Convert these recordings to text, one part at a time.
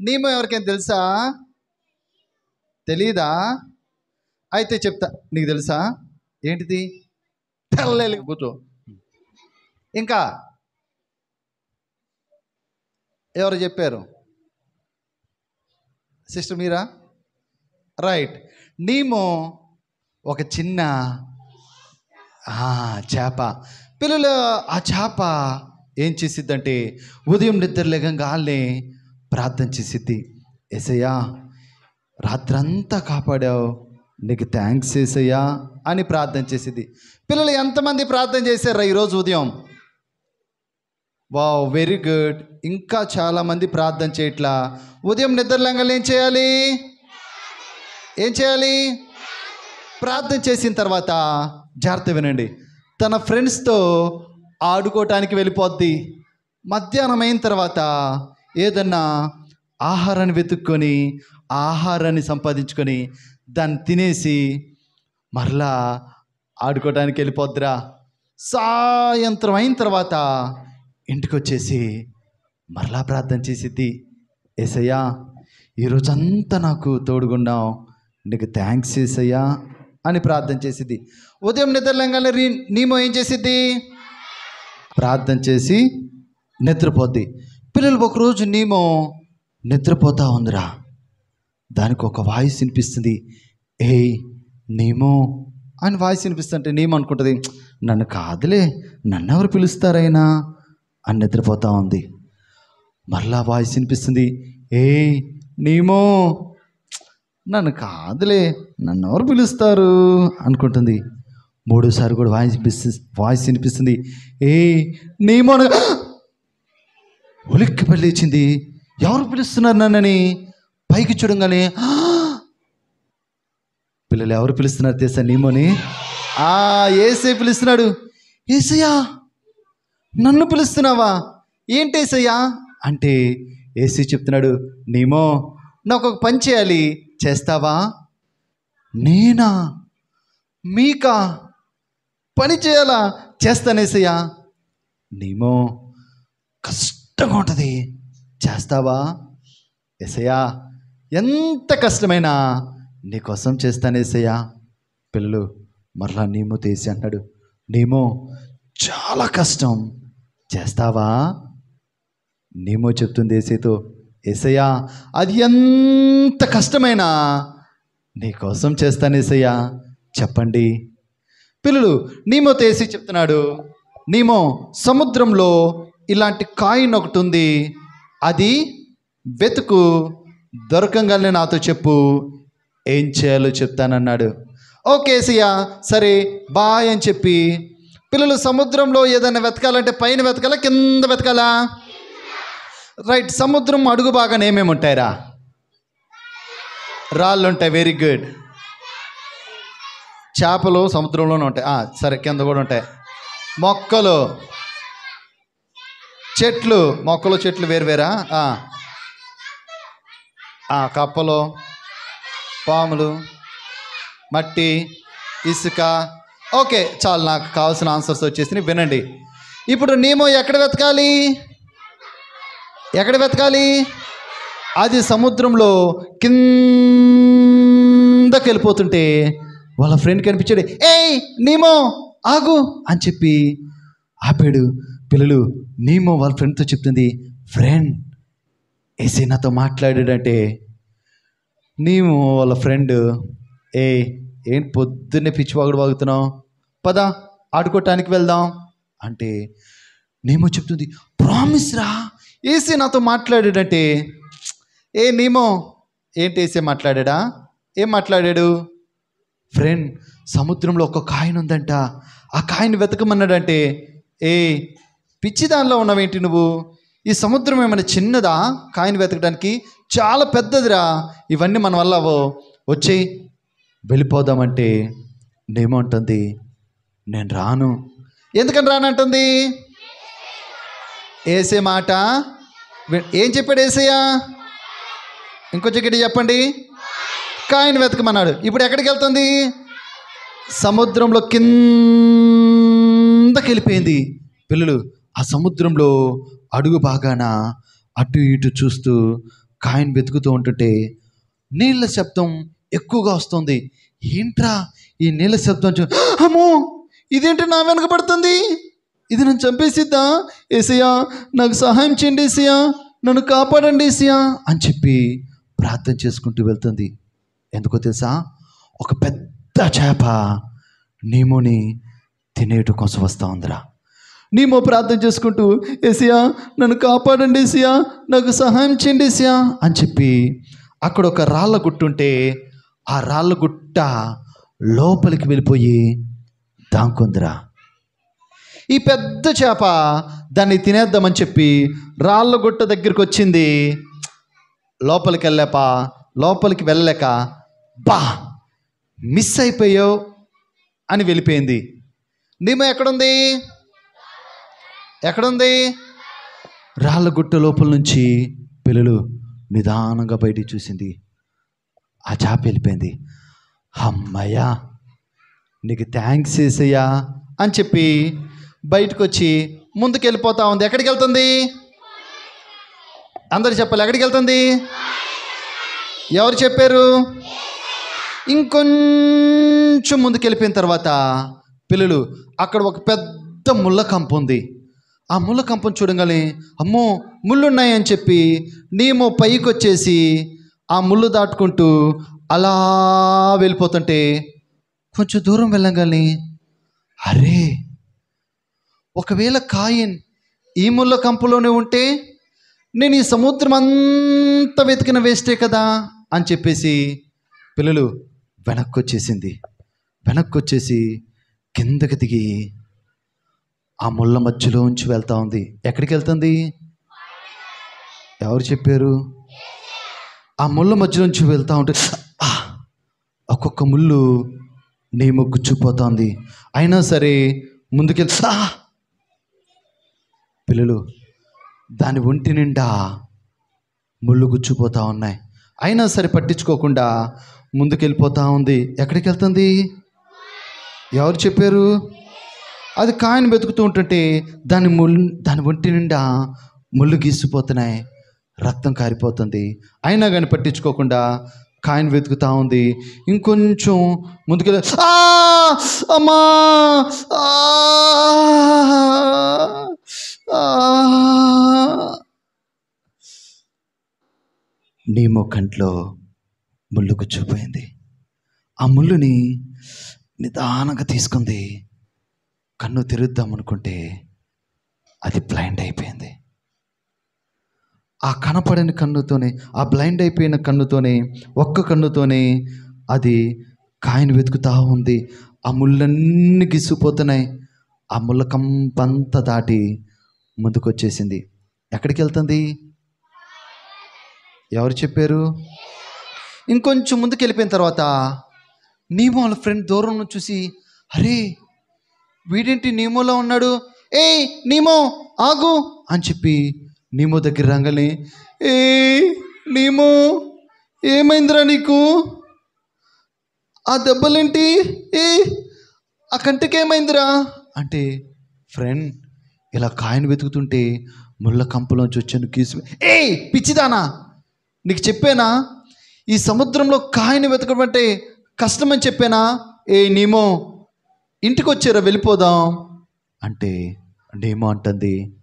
నియమం ఎవరికైనా తెలుసా? తెలీదా? అయితే చెప్తా. నీకు తెలుసా? ఏంటిది? తెల్లెలి కూర్చో. ఇంకా ఎవరు చెప్పారు? సిస్టర్ మీరా? రైట్. నీమో ఒక చిన్న చేప. పిల్లలు ఆ చేప ఏం చేసిద్దంటే ఉదయం నిద్ర లేకంగానే ప్రార్థన చేసిద్ది ఎసయ్యా రాత్రంతా కాపాడావు నీకు థ్యాంక్స్ ఏసయ్యా అని ప్రార్థన చేసింది. పిల్లలు ఎంతమంది ప్రార్థన చేశారా ఈరోజు ఉదయం? Wow very good. ఇంకా చాలామంది ప్రార్థన చేయట్లా? ఉదయం నిద్రలంగా ఏం చేయాలి? ఏం చేయాలి? ప్రార్థన చేసిన తర్వాత జాగ్రత్త వినండి. తన ఫ్రెండ్స్తో ఆడుకోవటానికి వెళ్ళిపోద్ది. మధ్యాహ్నం అయిన తర్వాత ఏదన్నా ఆహారాన్ని వెతుక్కొని ఆ ఆహారాన్ని సంపాదించుకొని దాన్ని తినేసి మరలా ఆడుకోవటానికి వెళ్ళిపోద్దిరా. సాయంత్రం అయిన తర్వాత ఇంటికి వచ్చేసి మరలా ప్రార్థన చేసిద్ది. ఏసయ్యా ఈరోజంతా నాకు తోడుగున్నావు నీకు థ్యాంక్స్ ఏసయ్యా అని ప్రార్థన చేసిద్ది. ఉదయం నిద్రలంగానే రీ నీమో ఏం చేసిద్ది? ప్రార్థన చేసి నిద్రపోద్ది. పిల్లలు ఒకరోజు నీమో నిద్రపోతా ఉందిరా. దానికి ఒక వాయిస్ వినిపిస్తుంది. ఏయ్ నీమో అని వాయిస్ వినిపిస్తుంటే నీమో అనుకుంటుంది నన్ను కాదులే నన్ను ఎవరు పిలుస్తారైనా అని నిద్రపోతా ఉంది. మరలా వాయిస్ వినిపిస్తుంది ఏయ్ నీమో నన్ను కాదులే నన్ను ఎవరు పిలుస్తారు అనుకుంటుంది. మూడోసారి కూడా వాయిస్ వినిపిస్తుంది వాయిస్ వినిపిస్తుంది ఏ నీమో ఉలిక్కి పళ్ళేచింది ఎవరు పిలుస్తున్నారు నన్నని? పైకి చూడంగానే "ఆ!" పిల్లలు ఎవరు పిలుస్తున్నారు తెలుసా నీమోని? ఆ ఏసే పిలుస్తున్నాడు. ఏసయ్యా నన్ను పిలుస్తున్నావా? ఏంటి ఏసయ్యా? అంటే ఏసీ చెప్తున్నాడు నీమో నాకు ఒక పని చేయాలి. చేస్తావా? నేనా? మీకా? పని చేయాలా? చేస్తానేసయ్యా నీమో కష్టంగా ఉంటుంది. చేస్తావా? ఎసయ్యా ఎంత కష్టమైనా నీకోసం చేస్తానేసయ్యా పిల్లలు మరలా నీమో తీసి అన్నాడు నీమో చాలా కష్టం. చేస్తావా? నీమో చెప్తుంది ఏసైతో ఏసయ్యా అది ఎంత కష్టమైనా నీకోసం చేస్తాను ఏసయ్యా. చెప్పండి. పిల్లలు నీమో తేసి చెప్తున్నాడు. నీమో సముద్రంలో ఇలాంటి కాయిన్ ఒకటి ఉంది అది వెతుకు దొరకంగానే నాతో చెప్పు. ఏం చేయాలో చెప్తానన్నాడు. ఓకే సియా సరే బాయ్ అని చెప్పి. పిల్లలు సముద్రంలో ఏదైనా వెతకాలంటే పైన వెతకాలా కింద వెతకాలా? రైట్ సముద్రం అడుగు బాగా ఏమేమి ఉంటాయిరా? రాళ్ళు ఉంటాయి వెరీ గుడ్. చేపలు సముద్రంలోనే ఉంటాయి. సరే కింద కూడా ఉంటాయి. మొక్కలు. చెట్లు మొక్కలు చెట్లు వేరు వేరా? కప్పలు పాములు మట్టి ఇసుక. ఓకే చాలు నాకు కావాల్సిన ఆన్సర్స్ వచ్చేసి వినండి. ఇప్పుడు నేమో ఎక్కడ వెతకాలి? ఎక్కడ వెతకాలి? అది సముద్రంలో కిందకి వెళ్ళిపోతుంటే వాళ్ళ ఫ్రెండ్ కనిపించాడు. ఏయ్ నీమో ఆగు అని చెప్పి ఆపాడు. పిల్లలు నీమో వాళ్ళ ఫ్రెండ్తో చెప్తుంది ఫ్రెండ్ ఏసీ నాతో మాట్లాడాడంటే నీము వాళ్ళ ఫ్రెండ్ ఏ ఏం పొద్దున్నే పిచ్చివాగుడు వాగుతున్నావు? పద ఆడుకోవటానికి వెళ్దాం. అంటే నేమో చెప్తుంది ప్రామిస్ రా ఏసీ నాతో మాట్లాడాడంటే ఏ నీమో ఏంటి ఏసీ మాట్లాడా ఏం మాట్లాడాడు? ఫ్రెండ్ సముద్రంలో ఒక కాయిన్ ఉందంట ఆ కాయిన్ వెతకమన్నాడంటే ఏ పిచ్చి దానిలో ఉన్నావేంటి నువ్వు? ఈ సముద్రం ఏమైనా చిన్నదా? కాయిన్ వెతకడానికి చాలా పెద్దదిరా. ఇవన్నీ మన వల్ల వచ్చి వచ్చేయి వెళ్ళిపోదామంటే నేమంటుంది నేను రాను. ఎందుకని రానంటుంది ఏసే మాట. ఏం చెప్పాడు ఏసయ్యా? ఇంకొంచెం గట్టి చెప్పండి. కాయిన్ వెతకమన్నాడు. ఇప్పుడు ఎక్కడికి వెళ్తుంది? సముద్రంలో కిందకి వెళ్ళిపోయింది పిల్లలు ఆ సముద్రంలో అడుగు బాగాన అటు ఇటు చూస్తూ కాయిన్ వెతుకుతూ ఉంటుంటే నీళ్ళ శబ్దం ఎక్కువగా వస్తుంది. ఏంట్రా ఈ నీళ్ళ శబ్దం చూ? అమ్మో! ఇదేంటి నా వెనక పడుతుంది? ఇది నన్ను చంపేసిద్దా? ఏసయ్యా నాకు సహాయం చేయండి ఏసయ్యా నన్ను కాపాడండి ఏసయ్యా అని చెప్పి ప్రార్థన చేసుకుంటూ వెళ్తుంది. ఎందుకో తెలుసా? ఒక పెద్ద చేప నీముని తినేటు కోసం వస్తూ ఉందిరా. నీమో ప్రార్థన చేసుకుంటూ ఏసియా నన్ను కాపాడండి ఏసియా నాకు సహాయం చేయండి ఏసియా అని చెప్పి అక్కడ ఒక రాళ్ళ గుట్టు ఉంటే ఆ రాళ్ళ గుట్ట లోపలికి వెళ్ళిపోయి దాంకుందిరా. ఈ పెద్ద చేప దాన్ని తినేద్దామని చెప్పి రాళ్ళ గుట్ట దగ్గరికి వచ్చింది. లోపలికి వెళ్ళాప లోపలికి వెళ్ళలేక బా మిస్ అయిపోయావు అని వెళ్ళిపోయింది. నీమో ఎక్కడుంది? ఎక్కడుంది? రాళ్ళ గుట్ట లోపల నుంచి పిల్లలు నిదానంగా బయటికి చూసింది. ఆ చాప వెళ్ళిపోయింది. అమ్మయ్యా నీకు థ్యాంక్స్ చేసయ్యా అని చెప్పి బయటకు వచ్చి ముందుకు వెళ్ళిపోతా ఉంది. ఎక్కడికి వెళ్తుంది? అందరు చెప్పాలి ఎక్కడికి వెళ్తుంది? ఎవరు చెప్పారు? ఇంకొంచెం ముందుకు వెళ్ళిపోయిన తర్వాత పిల్లలు అక్కడ ఒక పెద్ద ముళ్ళ కంపు ఉంది. ఆ ముళ్ళ కంపను చూడగానే అమ్మో ముళ్ళున్నాయని చెప్పి నీమో పైకి వచ్చేసి ఆ ముళ్ళు దాటుకుంటూ అలా వెళ్ళిపోతుంటే కొంచెం దూరం వెళ్ళగానే అరే ఒకవేళ కాయిన్ ఈ ముళ్ళ కంపలోనే ఉంటే నేను ఈ సముద్రం అంతా వెతికిన వేస్టే కదా అని చెప్పేసి పిల్లలు వెనక్కి వచ్చేసింది వెనక్కి వచ్చేసి కిందకి దిగి ఆ ముళ్ళ మధ్యలో ఉంచి వెళ్తా ఉంది. ఎక్కడికి వెళ్తుంది? ఎవరు చెప్పారు? ఆ ముళ్ళ మధ్య నుంచి వెళ్తూ ఉంటే ఒక్కొక్క ముళ్ళు నీ గుచ్చిపోతోంది అయినా సరే ముందుకెళ్తా పిల్లలు దాని ఒంటి నిండా ముళ్ళు గుచ్చిపోతూ ఉన్నాయి. అయినా సరే పట్టించుకోకుండా ముందుకెళ్ళిపోతూ ఉంది. ఎక్కడికి వెళ్తుంది? ఎవరు చెప్పారు? అది కాయను వెతుకుతూ ఉంటుంటే దాని ముళ్ళు దాని ఒంటి నిండా ముళ్ళు గీసిపోతున్నాయి. రక్తం కారిపోతుంది. అయినా కానీ పట్టించుకోకుండా కాయను వెతుకుతా ఉంది. ఇంకొంచెం ముందుకెళ్ళి అమ్మా నీ కంట్లో ముళ్ళు కూర్చోపోయింది ఆ ముళ్ళుని నిదానంగా తీసుకుంది. కన్ను తెరుద్దాం అనుకుంటే అది బ్లైండ్ అయిపోయింది. ఆ కనపడని కన్నుతోనే ఆ బ్లైండ్ అయిపోయిన కన్నుతోనే ఒక్క కన్నుతోనే అది కాయను వెతుకుతా ఉంది. ఆ ముళ్ళన్నీ గిసిపోతున్నాయి. ఆ ముళ్ళ కంపంతా దాటి ముందుకొచ్చేసింది. ఎక్కడికి వెళ్తుంది? ఎవరు చెప్పారు? ఇంకొంచెం ముందుకు వెళ్ళిపోయిన తర్వాత నీవు వాళ్ళ ఫ్రెండ్ దూరం చూసి అరే వీడింటి నీమోలో ఉన్నాడు. ఏ నీమో ఆగు అని చెప్పి నీమో దగ్గర రంగలే ఏ నీమో ఏమైందిరా నీకు? ఆ దెబ్బలేంటి? ఏ ఆ కంటికి ఏమైందిరా అంటే ఫ్రెండ్ ఇలా కాయను వెతుకుతుంటే ముళ్ళ కంపలోంచి వచ్చాను కీసు ఏ పిచ్చిదానా! నీకు చెప్పానా? ఈ సముద్రంలో కాయను వెతకడం అంటే కష్టమని చెప్పానా? ఏ నీమో ఇంటికి వచ్చారా వెళ్ళిపోదాం? అంటే నేమో అంటుంది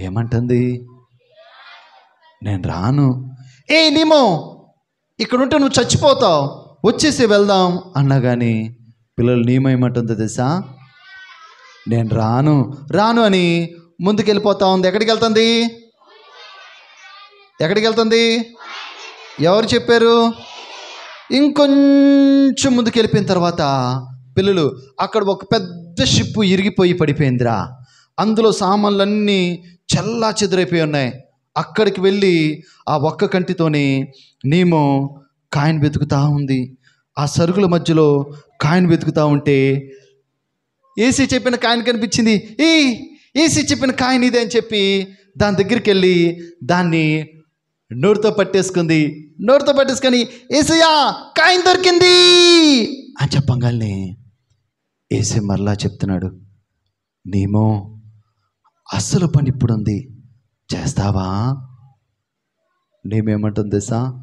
ఏమంటుంది? నేను రాను. ఏ నీమో! ఇక్కడ ఉంటే నువ్వు చచ్చిపోతావు. వచ్చేసి వెళ్దాం అన్నా కానీ పిల్లలు నీమో తెలుసా? నేను రాను. రాను అని ముందుకు వెళ్ళిపోతా ఉంది. ఎక్కడికి వెళ్తుంది? ఎక్కడికి వెళ్తుంది? ఎవరు చెప్పారు? ఇంకొంచెం ముందుకు వెళ్ళిపోయిన తర్వాత పిల్లలు అక్కడ ఒక పెద్ద షిప్పు ఇరిగిపోయి పడిపోయిందిరా. అందులో సామాన్లన్నీ చల్లా చెదిరైపోయి ఉన్నాయి. అక్కడికి వెళ్ళి ఆ ఒక్క కంటితోనే నేమో కాయన్ వెతుకుతా ఉంది. ఆ సరుకుల మధ్యలో కాయన్ వెతుకుతా ఉంటే ఏసీ చెప్పిన కాయన్ కనిపించింది. ఈ ఏసీ చెప్పిన కాయన్ ఇదే అని చెప్పి దాని దగ్గరికి వెళ్ళి దాన్ని నోరుతో పట్టేసుకుంది. నోరుతో పట్టేసుకొని ఏసయ్యా కాయన్ దొరికింది అని చెప్పంగానే ఏసీ మరలా చెప్తున్నాడు నేమో అస్సలు పని ఇప్పుడుంది. చేస్తావా? నేమేమంటుంది తెలుసా?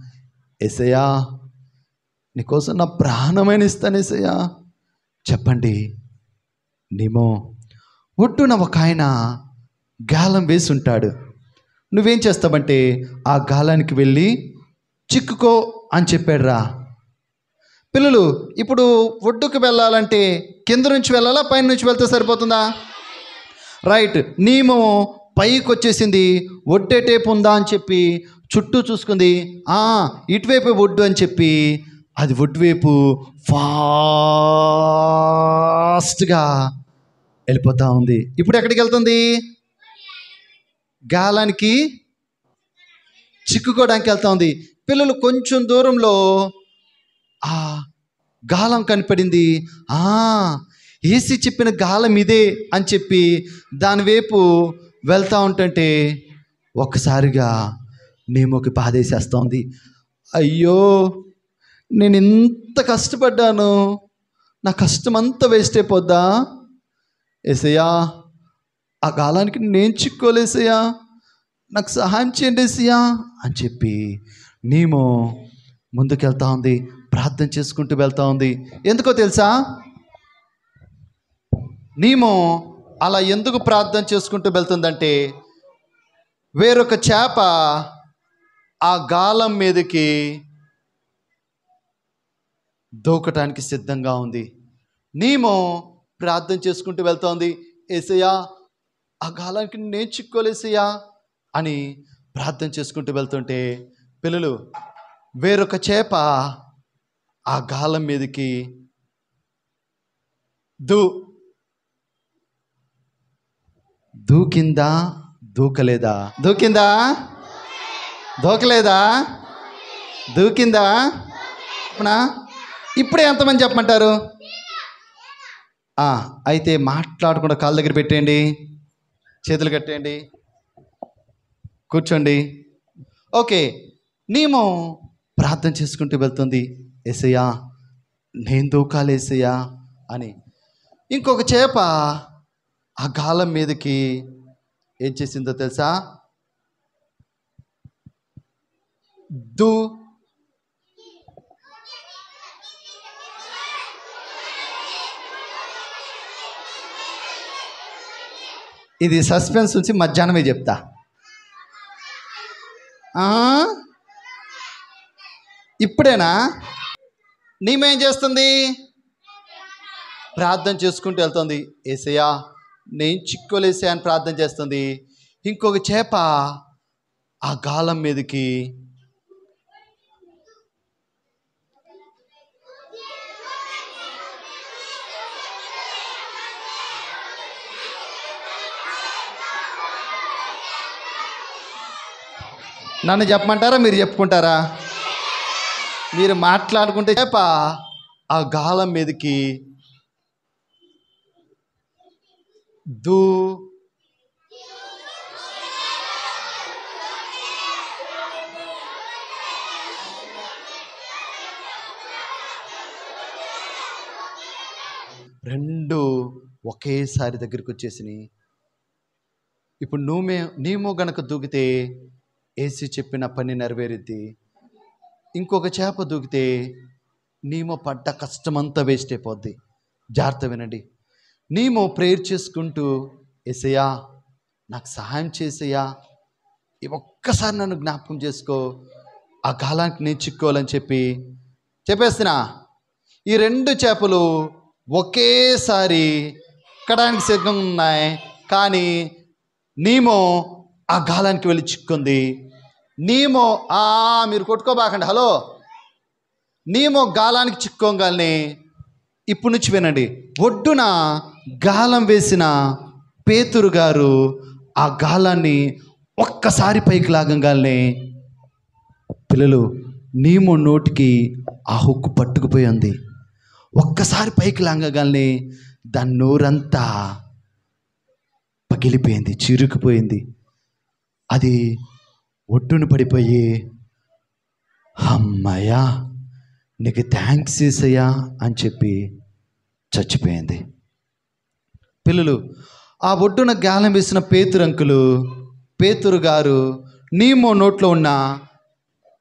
ఎసయా నీకోసం నా ప్రాణమైన ఇస్తాను ఎసయ్యా చెప్పండి నేమో ఒడ్డున ఒక ఆయన గాలం వేసి ఉంటాడు నువ్వేం చేస్తావంటే ఆ గాలానికి వెళ్ళి చిక్కుకో అని చెప్పాడు రా పిల్లలు ఇప్పుడు ఒడ్డుకు వెళ్ళాలంటే కింద నుంచి వెళ్ళాలా పైన నుంచి వెళ్తే సరిపోతుందా? రైట్ నియమం పైకి వచ్చేసింది ఒడ్డే టేపు ఉందా అని చెప్పి చుట్టూ చూసుకుంది ఆ ఇటువైపు ఒడ్డు అని చెప్పి అది ఒడ్డువైపు ఫాస్ట్గా వెళ్ళిపోతా ఉంది. ఇప్పుడు ఎక్కడికి వెళ్తుంది? గాలానికి చిక్కుకోవడానికి వెళ్తా ఉంది. పిల్లలు కొంచెం దూరంలో ఆ గాలం కనపడింది. ఆ ఏసీ చెప్పిన గాలం ఇదే అని చెప్పి దాని వైపు ఉంటుంటే ఒక్కసారిగా నేమోకి బాధేసేస్తోంది. అయ్యో నేను ఇంత కష్టపడ్డాను. నా కష్టమంతా వేస్ట్ అయిపోద్దా ఏసయ్యా ఆ గాలానికి నేను చిక్కోలేసయ్యా నాకు సహాయం చేయండి ఏసయ్యా అని చెప్పి నేమో ముందుకెళ్తా ఉంది. ప్రార్థన చేసుకుంటూ వెళ్తూ ఉంది. ఎందుకో తెలుసా? నీమో అలా ఎందుకు ప్రార్థన చేసుకుంటూ వెళ్తుందంటే వేరొక చేప ఆ గాలం మీదకి దూకటానికి సిద్ధంగా ఉంది. నీమో ప్రార్థన చేసుకుంటూ వెళ్తోంది ఏసయ్యా ఆ గాలానికి నేను చిక్కోలేసయ్యా అని ప్రార్థన చేసుకుంటూ వెళ్తుంటే పిల్లలు వేరొక చేప ఆ గాలం మీదకి దూ దూకిందా దూకలేదా? దూకిందా? దూకలేదా? దూకిందా? అవునా ఇప్పుడే ఎంతమంది చెప్పమంటారు? అయితే మాట్లాడకుండా కాళ్ళ దగ్గర పెట్టేయండి. చేతులు కట్టేయండి. కూర్చోండి. ఓకే నీము ప్రార్థన చేసుకుంటూ వెళ్తుంది. ఏసయ్యా నేను దూకాలి ఏసయ్యా అని. ఇంకొక చేప ఆ గాలం మీదకి ఏం చేసిందో తెలుసా? దూ ఇది సస్పెన్స్ ఉంచి మధ్యాహ్నమే చెప్తా. ఆ? ఇప్పుడేనా? నీమేం చేస్తుంది? ప్రార్థన చేసుకుంటూ వెళ్తుంది. ఏసయ్యా నేను చిక్కోలేసే అని ప్రార్థన చేస్తుంది. ఇంకొక చేప ఆ గాలం మీదకి నన్ను చెప్పమంటారా? మీరు చెప్పుకుంటారా? మీరు మాట్లాడుకుంటే చేప ఆ గాలం మీదకి దూ రెండు ఒకేసారి దగ్గరికి వచ్చేసినాయి ఇప్పుడు నువ్వు నీమో గనక దూకితే ఏసీ చెప్పిన పని నెరవేరుద్ది. ఇంకొక చేప దూకితే నీమో పడ్డ కష్టమంతా వేస్ట్ అయిపోద్ది. జాగ్రత్త వినండి. నీమో ప్రేయర్ చేసుకుంటూ ఎసయ్యా నాకు సహాయం చేసయ్యా. ఒక్కసారి నన్ను జ్ఞాపకం చేసుకో. ఆ కాలానికి నేను చిక్కోవాలని చెప్పి చెప్పేస్తున్నా. ఈ రెండు చేపలు ఒకేసారి ఎక్కడానికి సిద్ధంగా ఉన్నాయి. కానీ నీమో ఆ గాలానికి వెళ్ళి చిక్కుంది. నీమో ఆ మీరు కొట్టుకోబాకండి. హలో? నీమో గాలానికి చిక్కోగాలని ఇప్పుడు నుంచి వినండి. ఒడ్డున గాలం వేసిన పేతురు గారు ఆ గాలాన్ని ఒక్కసారి పైకి లాగంగానే పిల్లలు నీమో నోటికి ఆ హుక్కు పట్టుకుపోయింది ఒక్కసారి పైకి లాగగానే దాని నోరంతా పగిలిపోయింది చిరుకుపోయింది. అది ఒడ్డున పడిపోయి అమ్మయ్యా నీకు థ్యాంక్స్ చేసయ్యా అని చెప్పి చచ్చిపోయింది. పిల్లలు ఆ ఒడ్డున గాలం వేసిన పేతురంకులు పేతురు గారు నీమో నోట్లో ఉన్న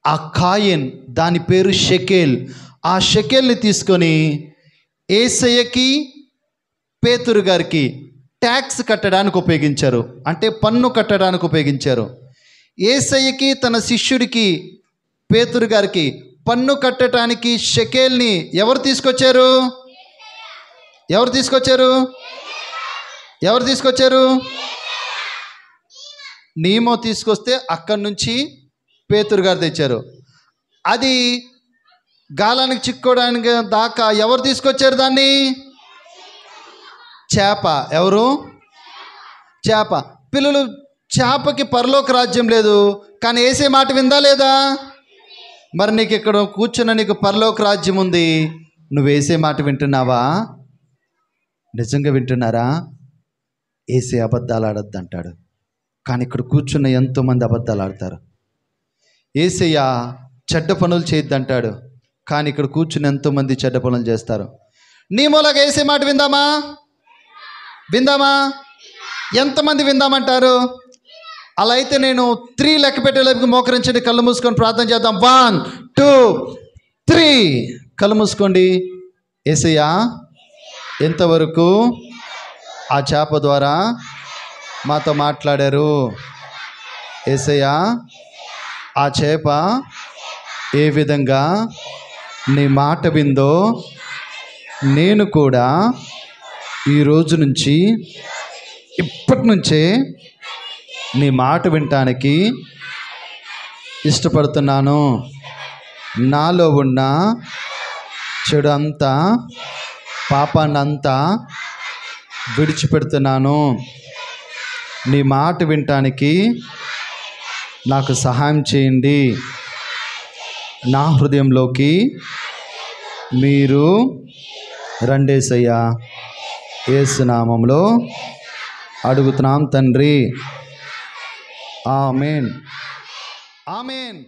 ఆ కాయన్ దాని పేరు షెకేల్. ఆ షెకేల్ని తీసుకొని ఏసయ్యకి పేతురు గారికి ట్యాక్స్ కట్టడానికి ఉపయోగించారు. అంటే పన్ను కట్టడానికి ఉపయోగించారు. ఏసయ్యకి తన శిష్యుడికి పేతురు గారికి పన్ను కట్టడానికి షకేల్ని ఎవరు తీసుకొచ్చారు? ఎవరు తీసుకొచ్చారు? ఎవరు తీసుకొచ్చారు? నియమో తీసుకొస్తే అక్కడి నుంచి పేతురు గారు తెచ్చారు. అది గాలానికి చిక్కుకోవడానికి దాకా ఎవరు తీసుకొచ్చారు దాన్ని? చేప. ఎవరు? చేప. పిల్లలు చేపకి పరలోక రాజ్యం లేదు కానీ వేసే మాట విందా లేదా? మరి నీకు ఇక్కడ కూర్చున్న నీకు పరలోక రాజ్యం ఉంది. నువ్వు వేసే మాట వింటున్నావా? నిజంగా వింటున్నారా? వేసే అబద్ధాలు ఆడద్దు అంటాడు. కానీ ఇక్కడ కూర్చున్న ఎంతోమంది అబద్ధాలు ఆడతారు. ఏసయ్య చెడ్డ పనులు చేయొద్దంటాడు కానీ ఇక్కడ కూర్చుని ఎంతోమంది చెడ్డ పనులు చేస్తారు. నీ మూలగా వేసే మాట విందామా? విందామా? ఎంతమంది విందామంటారు? అలా అయితే నేను త్రీ లెక్క పెట్టేలోపు మోకరించండి కళ్ళు మూసుకొని ప్రార్థన చేద్దాం. One two three. కళ్ళు మూసుకోండి. ఏసయ్యా ఎంతవరకు ఆ చేప ద్వారా మాతో మాట్లాడారు? ఏసయ్యా ఆ చేప ఏ విధంగా నీ మాట విందో నేను కూడా ఈ రోజు నుంచి ఇప్పటి నుంచే నీ మాట వినటానికి ఇష్టపడుతున్నాను. నాలో ఉన్న చెడు అంతా పాపాన్నంతా విడిచిపెడుతున్నాను. నీ మాట వినటానికి నాకు సహాయం చేయండి. నా హృదయంలోకి మీరు రండేసయ్యా. ఏసునామంలో అడుగుతున్నాం తండ్రి. ஆமேன் ஆமேன்